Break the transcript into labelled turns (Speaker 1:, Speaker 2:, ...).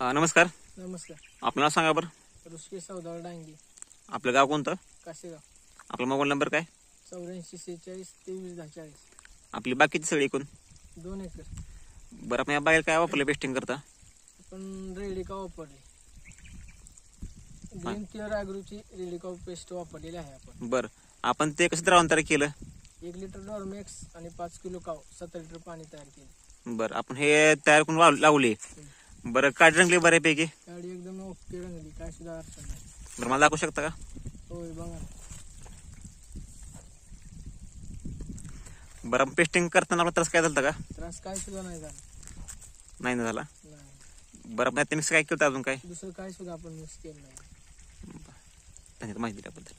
Speaker 1: अ, नमस्कार.
Speaker 2: नमस्कार.
Speaker 1: आपलं नाव सांगा बरं.
Speaker 2: ऋषिकेश सौदागर डांगे.
Speaker 1: आपलं गाव कोणतं?
Speaker 2: काशेगाव
Speaker 1: आपला मोबाईल नंबर काय?
Speaker 2: चौऱ्याऐंशी सेहेचाळीस तेवीस दहा चाळीस
Speaker 1: आपली बाकीची सगळी एकूण?
Speaker 2: दोन एकर.
Speaker 1: बरं आपण या बागेला काय वापरलं पेस्टिंग करता?
Speaker 2: आपण रेडी का वापरली? ग्रीन केअर ॲग्रोची रेडी का पेस्ट वापरलेली आहे आपण.
Speaker 1: बरं आपण ते कसं द्रावंतर केलं?
Speaker 2: एक लिटर डॉर्मॅक्स आणि पाच किलो काव सत्तर लिटर पाणी तयार केले.
Speaker 1: बरं आपण हे तयार करून वाव- लावले. बरं काढ रंगले बऱ्यापैकी.
Speaker 2: गाडी एकदम ओके रंगली काय सुद्धा अडचण नाही.
Speaker 1: बरं मला दाखवू शकता का?
Speaker 2: होय बघा.
Speaker 1: बरं पेस्टिंग करताना आपला त्रास काय झाला का?
Speaker 2: त्रास काय सुद्धा नाही झाला.
Speaker 1: नाही ना झाला?
Speaker 2: नाही.
Speaker 1: बरं आपण मिक्स काय केलं होतं अजून काय?
Speaker 2: दुसरं काय सुद्धा आपण मिस केलं नाही.
Speaker 1: धन्यवाद माहिती दिल्याबद्दल.